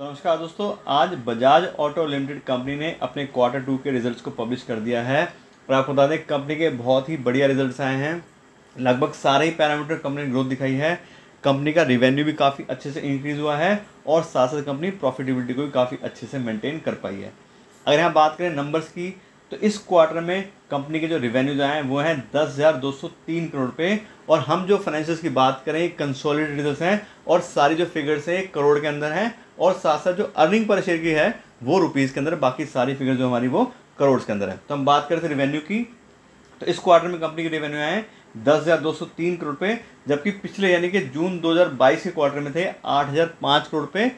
तो नमस्कार दोस्तों, आज बजाज ऑटो लिमिटेड कंपनी ने अपने क्वार्टर टू के रिजल्ट्स को पब्लिश कर दिया है और आपको बता दें, कंपनी के बहुत ही बढ़िया रिजल्ट्स आए हैं। लगभग सारे ही पैरामीटर कंपनी ने ग्रोथ दिखाई है। कंपनी का रिवेन्यू भी काफ़ी अच्छे से इंक्रीज़ हुआ है और साथ साथ कंपनी प्रॉफिटेबिलिटी को भी काफ़ी अच्छे से मेंटेन कर पाई है। अगर यहाँ बात करें नंबर्स की तो इस क्वार्टर में कंपनी के जो रिवेन्यूज आए हैं, वो हैं दस हज़ार दो सौ तीन करोड़ रुपये और हम जो फाइनेंशियल्स की बात करें कंसोलिडेटेड रिज़ल्ट हैं और सारी जो फिगर्स हैं करोड़ के अंदर हैं। और साथ साथ जो अर्निंग पर शेयर की है, वो रुपीज़ के अंदर, बाकी सारी फिगर जो हमारी, वो करोड़ के अंदर है। तो हम बात करें थे रिवेन्यू की तो इस क्वार्टर में कंपनी के रिवेन्यू आए दस हज़ार दो सौ तीन करोड़ रुपये जबकि पिछले, यानी कि जून 2022 के क्वार्टर में थे आठ हज़ार पाँच करोड़ रुपये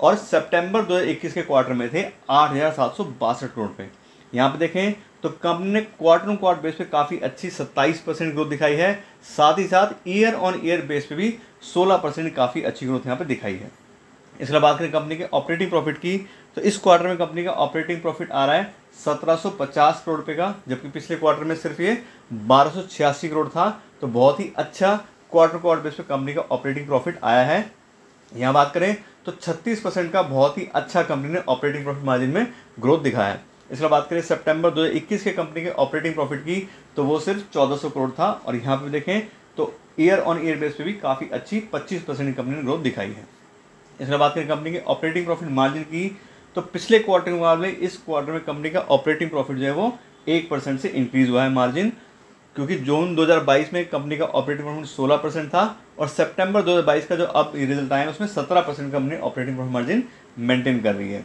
और सितंबर 2021 के क्वार्टर में थे आठ हज़ार सात सौ बासठ करोड़ रुपये यहाँ पे देखें तो कंपनी ने क्वार्टर ऑन क्वार्टर बेस पे काफ़ी अच्छी 27 परसेंट ग्रोथ दिखाई है, साथ ही साथ ईयर ऑन ईयर बेस पे भी 16 परसेंट काफ़ी अच्छी ग्रोथ यहाँ पे दिखाई है। इसके बात करें कंपनी के ऑपरेटिंग प्रॉफिट की तो इस क्वार्टर में कंपनी का ऑपरेटिंग प्रॉफिट आ रहा है 1750 करोड़ रुपए का, जबकि पिछले क्वार्टर में सिर्फ़ ये बारह करोड़ था। तो बहुत ही अच्छा क्वार्टर क्वार्टर बेस पे कंपनी का ऑपरेटिंग प्रॉफिट आया है। यहाँ बात करें तो 36 परसेंट का बहुत ही अच्छा कंपनी ने ऑपरेटिंग प्रॉफिट मार्जिन में ग्रोथ दिखाया है। इसके बात करें सितंबर 2021 के कंपनी के ऑपरेटिंग प्रॉफिट की तो वो सिर्फ़ 1400 करोड़ था। और यहाँ पे देखें तो ईयर ऑन ईयर बेस पे भी काफ़ी अच्छी 25 परसेंट कंपनी ने ग्रोथ दिखाई है। इसके बात करें कंपनी के ऑपरेटिंग प्रॉफिट मार्जिन की तो पिछले क्वार्टर के मुकाबले इस क्वार्टर में कंपनी का ऑपरेटिंग प्रॉफिट जो है वो एक परसेंट से इंक्रीज हुआ है मार्जिन क्योंकि जून 2022 में कंपनी का ऑपरेटिंग प्रॉफिट 16 परसेंट था और सितंबर 2022 का जो अब रिज़ल्ट आया है, उसमें 17 percent company operating profit margin maintain कर रही है।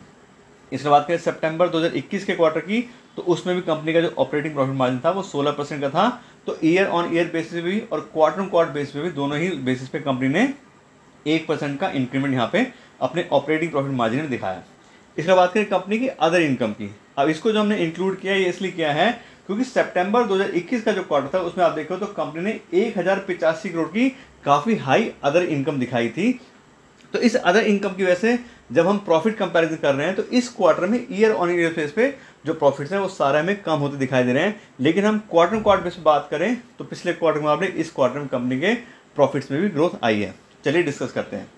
इसके बाद करें सितंबर 2021 के क्वार्टर की तो उसमें भी कंपनी का जो ऑपरेटिंग प्रॉफिट मार्जिन था वो 16 परसेंट का था तो ईयर ऑन ईयर बेसिस भी और क्वार्टर ऑन क्वार्टर बेसिस पे भी दोनों ही बेसिस पे कंपनी ने एक परसेंट का इंक्रीमेंट यहाँ पे अपने ऑपरेटिंग प्रॉफिट मार्जिन में दिखाया। इसके बात करें कंपनी की अदर इनकम की। अब इसको जो हमने इंक्लूड किया ये इसलिए किया है क्योंकि सितंबर 2021 का जो क्वार्टर था, उसमें आप देखो तो कंपनी ने एक करोड़ की काफ़ी हाई अदर इनकम दिखाई थी। तो इस अदर इनकम की वजह से जब हम प्रॉफिट कंपैरिजन कर रहे हैं तो इस क्वार्टर में ईयर ऑन ईयर बेस पे जो प्रॉफिट्स हैं, वो सारे में कम होते दिखाई दे रहे हैं। लेकिन हम क्वार्टर क्वार्टर बेस पे बात करें तो पिछले क्वार्टर में आपने इस क्वार्टर में कंपनी के प्रॉफिट्स में भी ग्रोथ आई है। चलिए डिस्कस करते हैं।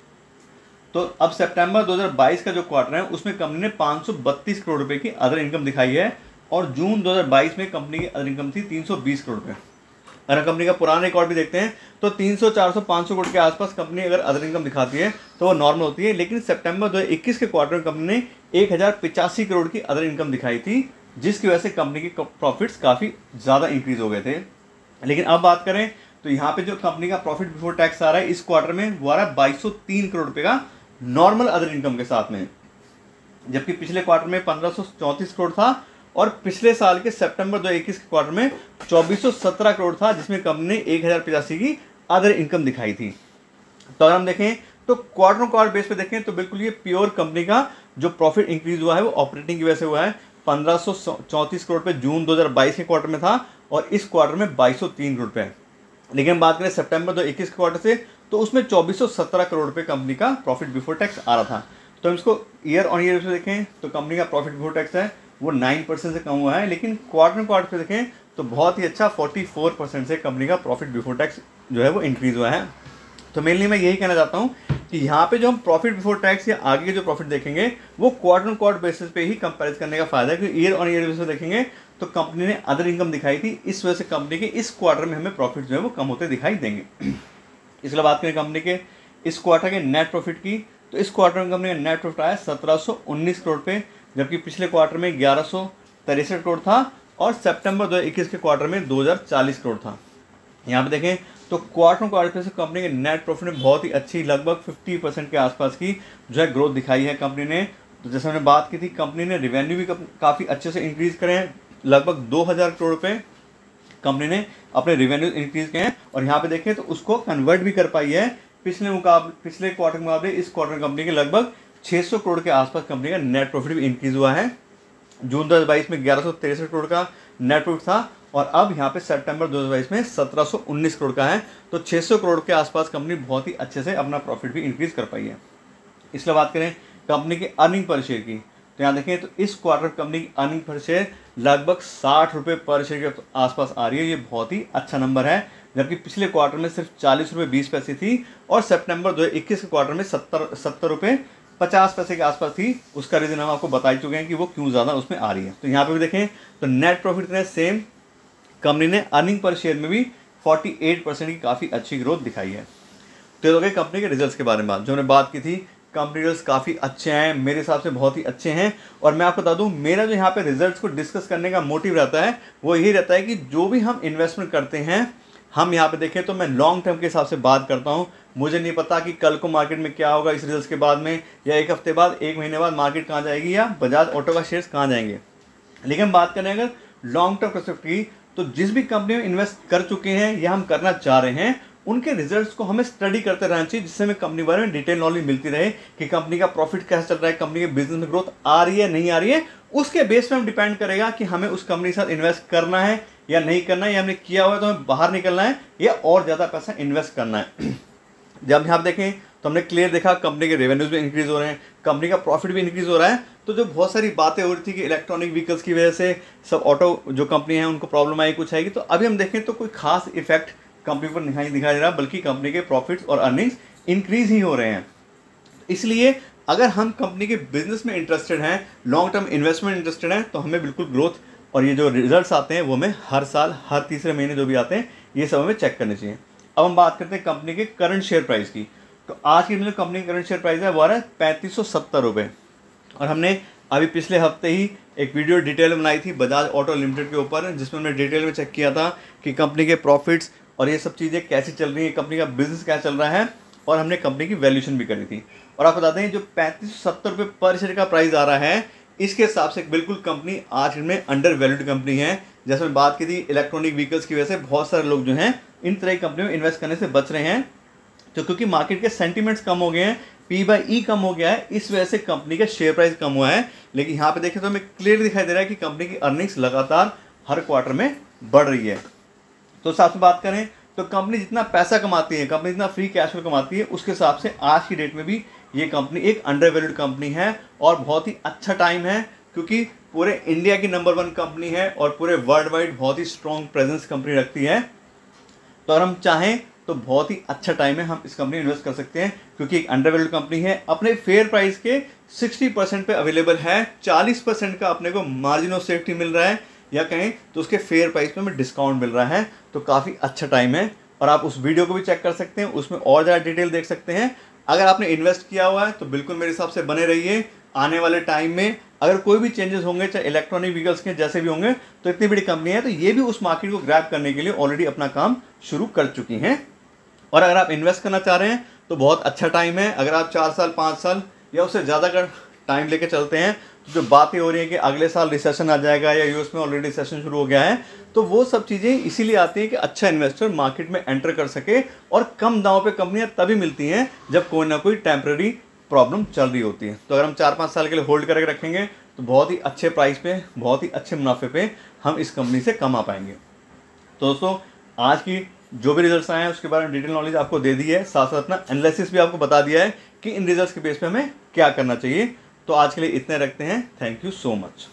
तो अब सितंबर 2022 का जो क्वार्टर है, उसमें कंपनी ने 532 करोड़ रुपए की अदर इनकम दिखाई है और जून 2022 में कंपनी की अदर इनकम थी 320 करोड़ रुपए। अगर कंपनी का पुराना रिकॉर्ड भी देखते हैं तो 300 400 500 करोड़ के आसपास कंपनी अगर अदर इनकम दिखाती है तो वो नॉर्मल होती है, लेकिन सितंबर 2021 के क्वार्टर में कंपनी ने एक करोड़ की अदर इनकम दिखाई थी, जिसकी वजह से कंपनी के प्रॉफिट्स काफ़ी ज़्यादा इंक्रीज हो गए थे। लेकिन अब बात करें तो यहाँ पे जो कंपनी का प्रॉफिट बिफोर टैक्स आ रहा है, इस क्वार्टर में वो आ रहा है बाईस करोड़ रुपए का नॉर्मल अदर इनकम के साथ में। जबकि पिछले क्वार्टर में पंद्रह करोड़ था और पिछले साल के सितंबर 2021 के क्वार्टर में 2417 करोड़ था, जिसमें कंपनी ने एक की अदर इनकम दिखाई थी। तो अगर हम देखें तो क्वार्टर क्वार्टर बेस पे देखें तो बिल्कुल ये प्योर कंपनी का जो प्रॉफिट इंक्रीज हुआ है, वो ऑपरेटिंग की वजह से हुआ है। पंद्रह करोड़ पे जून 2022 के क्वार्टर में था और इस क्वार्टर में बाईस करोड़ रुपए लेकिन हम बात करें सितंबर दो इक्कीस के क्वार्टर से तो उसमें चौबीस करोड़ रुपये कंपनी का प्रॉफिट बिफोर टैक्स आ रहा था। तो हम इसको ईयर ऑन ईयर से देखें तो कंपनी का प्रॉफिट बिफोर टैक्स है, वो नाइन परसेंट से कम हुआ है, लेकिन क्वार्टर क्वार्टर पे देखें तो बहुत ही अच्छा फोर्टी फोर परसेंट से कंपनी का प्रॉफिट बिफोर टैक्स जो है वो इंक्रीज हुआ है। तो मेनली मैं यही कहना चाहता हूँ कि यहाँ पे जो हम प्रॉफिट बिफोर टैक्स या आगे जो प्रॉफिट देखेंगे, वो क्वार्टर क्वार्टर बेसिस पे ही कंपेरिज करने का फ़ायदा है, क्योंकि ईयर ऑन ईयर बेसिस देखेंगे तो कंपनी ने अदर इनकम दिखाई थी, इस वजह से कंपनी के इस क्वार्टर में हमें प्रॉफिट जो है वो कम होते दिखाई देंगे। इसके बात करें कंपनी के, इस क्वार्टर के नेट प्रॉफिट की तो इस क्वार्टर में कंपनी का नेट प्रॉफिट आया सत्रह सौ उन्नीस करोड़ पे, जबकि पिछले क्वार्टर में ग्यारह करोड़ था और सितंबर 2021 के क्वार्टर में 2040 करोड़ था। यहाँ पे देखें तो क्वार्टर क्वार्टर से कंपनी के नेट प्रॉफिट में बहुत ही अच्छी, लगभग 50 परसेंट के आसपास की जो है ग्रोथ दिखाई है कंपनी ने। तो जैसे हमने बात की थी कंपनी ने रिवेन्यू भी काफ़ी अच्छे से इंक्रीज करे लगभग 2000 करोड़ रुपये कंपनी ने अपने रिवेन्यू इंक्रीज किए हैं। और यहाँ पे देखें तो उसको कन्वर्ट भी कर पाई है। पिछले मुकाबले पिछले क्वार्टर के मुकाबले इस क्वार्टर कंपनी के लगभग 600 करोड़ के आसपास कंपनी का नेट प्रॉफिट भी इंक्रीज हुआ है। जून दो में ग्यारह करोड़ का नेट प्रॉफिट था और अब यहाँ पे सितंबर 2022 में 1719 करोड़ का है। तो 600 करोड़ के आसपास कंपनी बहुत ही अच्छे से अपना प्रॉफिट भी इंक्रीज कर पाई है। इसलिए बात करें कंपनी की अर्निंग पर शेयर की। तो यहाँ देखें तो इस क्वार्टर कंपनी की अर्निंग पर शेयर लगभग साठ रुपये पर शेयर के आसपास आ रही है। ये बहुत ही अच्छा नंबर है, जबकि पिछले क्वार्टर में सिर्फ़ चालीस रुपये बीस पैसे थी और सितंबर दो इक्कीस के क्वार्टर में सत्तर सत्तर रुपये पचास पैसे के आसपास थी। उसका रीज़न हम आपको बता चुके हैं कि वो क्यों ज़्यादा उसमें आ रही है। तो यहाँ पे भी देखें तो नेट प्रॉफिट ने सेम कंपनी ने अर्निंग पर शेयर में भी 48 परसेंट की काफ़ी अच्छी ग्रोथ दिखाई है। तो गए कंपनी के रिजल्ट्स के बारे में बात। जो हमने बात की थी रिजल्ट्स काफ़ी अच्छे हैं, मेरे हिसाब से बहुत ही अच्छे हैं। और मैं आपको बता दूँ, मेरा जो यहाँ पे रिजल्ट्स को डिस्कस करने का मोटिव रहता है, वो यही रहता है कि जो भी हम इन्वेस्टमेंट करते हैं, हम यहाँ पे देखें तो मैं लॉन्ग टर्म के हिसाब से बात करता हूँ। मुझे नहीं पता कि कल को मार्केट में क्या होगा इस रिज़ल्ट के बाद में, या एक हफ़्ते बाद, एक महीने बाद मार्केट कहाँ जाएगी, या बजाज ऑटो का शेयर्स कहाँ जाएँगे। लेकिन बात करें अगर लॉन्ग टर्म कंसेप्ट की तो जिस भी कंपनी में इन्वेस्ट कर चुके हैं, या हम करना चाह रहे हैं उनके रिजल्ट्स को हमें स्टडी करते रहना चाहिए, जिससे हमें कंपनी बारे में डिटेल नॉलेज मिलती रहे कि कंपनी का प्रॉफिट कैसे चल रहा है कंपनी के बिज़नेस में ग्रोथ आ रही है, नहीं आ रही है। उसके बेस पे हम डिपेंड करेगा कि हमें उस कंपनी के साथ इन्वेस्ट करना है या नहीं करना है, या हमने किया हुआ है तो हमें बाहर निकलना है, या और ज़्यादा पैसा इन्वेस्ट करना है। जब यहाँ देखें तो हमने क्लियर देखा कंपनी के रेवेन्यूज भी इंक्रीज हो रहे हैं कंपनी का प्रॉफिट भी इंक्रीज हो रहा है। तो जो बहुत सारी बातें हो रही थी कि इलेक्ट्रॉनिक व्हीकल्स की वजह से सब ऑटो जो कंपनी है, उनको प्रॉब्लम आई, कुछ आएगी। तो अभी हम देखें तो कोई खास इफ़ेक्ट कंपनी पर नहीं दिखाई दे रहा बल्कि कंपनी के प्रॉफिट्स और अर्निंग्स इंक्रीज ही हो रहे हैं। इसलिए अगर हम कंपनी के बिज़नेस में इंटरेस्टेड हैं लॉन्ग टर्म इन्वेस्टमेंट इंटरेस्टेड हैं तो हमें बिल्कुल ग्रोथ और ये जो रिजल्ट्स आते हैं, वो हमें हर साल, हर तीसरे महीने जो भी आते हैं, ये सब हमें चेक करने चाहिए। अब हम बात करते हैं कंपनी के करंट शेयर प्राइस की। तो आज की जो कंपनी की करंट शेयर प्राइस है, वो आ रहा है पैंतीस सौ सत्तर रुपये और हमने अभी पिछले हफ़्ते ही एक वीडियो डिटेल बनाई थी बजाज ऑटो लिमिटेड के ऊपर, जिसमें हमने डिटेल में चेक किया था कि कंपनी के प्रॉफिट्स और ये सब चीज़ें कैसे चल रही हैं कंपनी का बिज़नेस क्या चल रहा है, और हमने कंपनी की वैल्यूशन भी करी थी। और आप बताते हैं, जो पैंतीस सौ सत्तर रुपये पर शेयर का प्राइस आ रहा है, इसके हिसाब से बिल्कुल कंपनी आज में अंडर वैल्यूड कंपनी है। जैसे मैं बात की थी इलेक्ट्रॉनिक व्हीकल्स की वजह से बहुत सारे लोग जो हैं, इन तरह की कंपनियों में इन्वेस्ट करने से बच रहे हैं। तो क्योंकि मार्केट के सेंटीमेंट्स कम हो गए हैं पी बाई ई कम हो गया है, इस वजह से कंपनी का शेयर प्राइस कम हुआ है। लेकिन यहाँ पे देखें तो हमें क्लियर दिखाई दे रहा है कि कंपनी की अर्निंग्स लगातार हर क्वार्टर में बढ़ रही है। तो साथ में बात करें तो कंपनी जितना पैसा कमाती है कंपनी जितना फ्री कैश फ्लो कमाती है, उसके हिसाब से आज की डेट में भी ये कंपनी एक अंडर कंपनी है और बहुत ही अच्छा टाइम है क्योंकि पूरे इंडिया की नंबर वन कंपनी है और पूरे वर्ल्ड वाइड बहुत ही स्ट्रॉन्ग प्रेजेंस कंपनी रखती है। तो अगर हम चाहें तो बहुत ही अच्छा टाइम है हम इस कंपनी में इन्वेस्ट कर सकते हैं क्योंकि एक अंडर वैल्यूड कंपनी है। अपने फेयर प्राइस के 60 परसेंट पे अवेलेबल है 40 परसेंट का अपने को मार्जिन ऑफ़ सेफ्टी मिल रहा है। या कहें तो उसके फेयर प्राइस पे हमें डिस्काउंट मिल रहा है तो काफ़ी अच्छा टाइम है। और आप उस वीडियो को भी चेक कर सकते हैं, उसमें और ज़्यादा डिटेल देख सकते हैं। अगर आपने इन्वेस्ट किया हुआ है तो बिल्कुल मेरे हिसाब से बने रहिए। आने वाले टाइम में अगर कोई भी चेंजेस होंगे, चाहे इलेक्ट्रॉनिक व्हीकल्स के जैसे भी होंगे तो इतनी बड़ी कंपनी है तो ये भी उस मार्केट को ग्रैप करने के लिए ऑलरेडी अपना काम शुरू कर चुकी हैं। और अगर आप इन्वेस्ट करना चाह रहे हैं तो बहुत अच्छा टाइम है। अगर आप चार साल, पाँच साल या उससे ज़्यादा का टाइम लेके चलते हैं। तो जो बातें हो रही हैं कि अगले साल रिसेशन आ जाएगा या यूएस में ऑलरेडी रिसेशन शुरू हो गया है तो वो सब चीज़ें इसीलिए आती हैं कि अच्छा इन्वेस्टर मार्केट में एंटर कर सके और कम दाव पे कंपनियाँ तभी मिलती हैं जब कोई ना कोई टेम्प्रेरी प्रॉब्लम चल रही होती है। तो अगर हम चार पाँच साल के लिए होल्ड करके रखेंगे तो बहुत ही अच्छे प्राइस पे, बहुत ही अच्छे मुनाफे पे हम इस कंपनी से कमा पाएँगे। तो दोस्तों, आज की जो भी रिजल्ट्स आए हैं, उसके बारे में डिटेल नॉलेज आपको दे दी है। साथ साथ अपना एनालिसिस भी आपको बता दिया है कि इन रिजल्ट्स के बेस पे हमें क्या करना चाहिए। तो आज के लिए इतने रखते हैं। Thank you so much